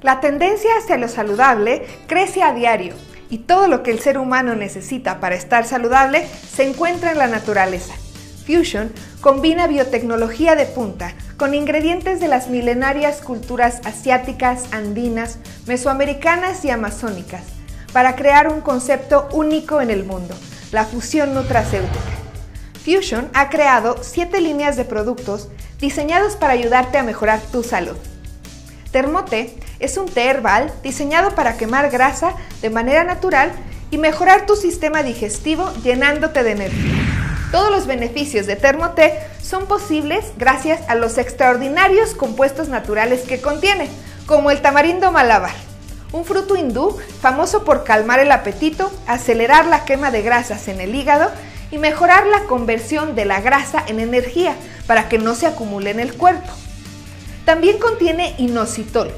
La tendencia hacia lo saludable crece a diario y todo lo que el ser humano necesita para estar saludable se encuentra en la naturaleza. Fusion combina biotecnología de punta con ingredientes de las milenarias culturas asiáticas, andinas, mesoamericanas y amazónicas para crear un concepto único en el mundo, la fusión nutracéutica. Fusion ha creado siete líneas de productos diseñados para ayudarte a mejorar tu salud. Termote es un té herbal diseñado para quemar grasa de manera natural y mejorar tu sistema digestivo llenándote de energía. Todos los beneficios de Termoté son posibles gracias a los extraordinarios compuestos naturales que contiene, como el tamarindo malabar, un fruto hindú famoso por calmar el apetito, acelerar la quema de grasas en el hígado y mejorar la conversión de la grasa en energía para que no se acumule en el cuerpo. También contiene inositol,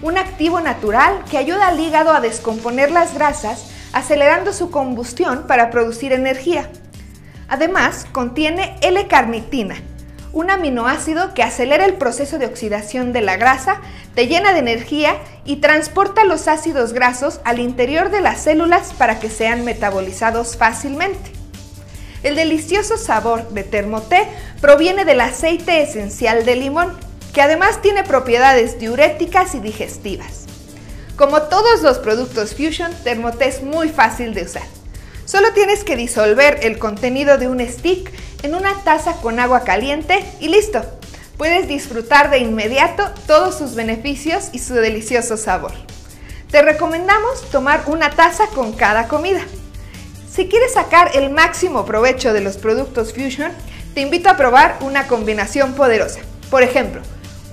un activo natural que ayuda al hígado a descomponer las grasas, acelerando su combustión para producir energía. Además, contiene L-carnitina, un aminoácido que acelera el proceso de oxidación de la grasa, te llena de energía y transporta los ácidos grasos al interior de las células para que sean metabolizados fácilmente. El delicioso sabor de Termoté proviene del aceite esencial de limón, que además tiene propiedades diuréticas y digestivas. Como todos los productos Fusion, Termoté es muy fácil de usar. Solo tienes que disolver el contenido de un stick en una taza con agua caliente y listo. Puedes disfrutar de inmediato todos sus beneficios y su delicioso sabor. Te recomendamos tomar una taza con cada comida. Si quieres sacar el máximo provecho de los productos Fusion, te invito a probar una combinación poderosa. Por ejemplo,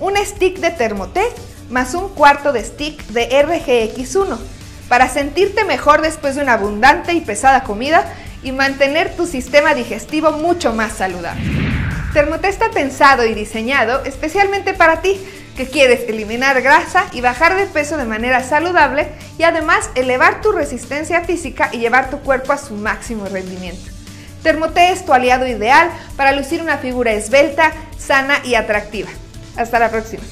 un stick de Thermoté más un cuarto de stick de RGX1 para sentirte mejor después de una abundante y pesada comida y mantener tu sistema digestivo mucho más saludable. Termoté está pensado y diseñado especialmente para ti, que quieres eliminar grasa y bajar de peso de manera saludable y además elevar tu resistencia física y llevar tu cuerpo a su máximo rendimiento. Termoté es tu aliado ideal para lucir una figura esbelta, sana y atractiva. Hasta la próxima.